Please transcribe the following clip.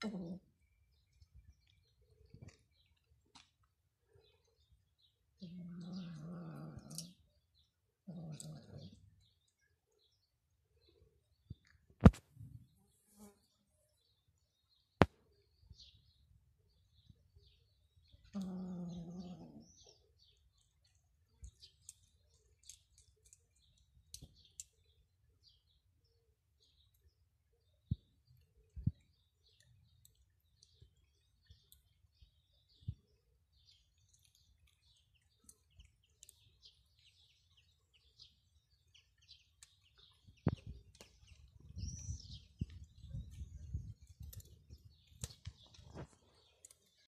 どう？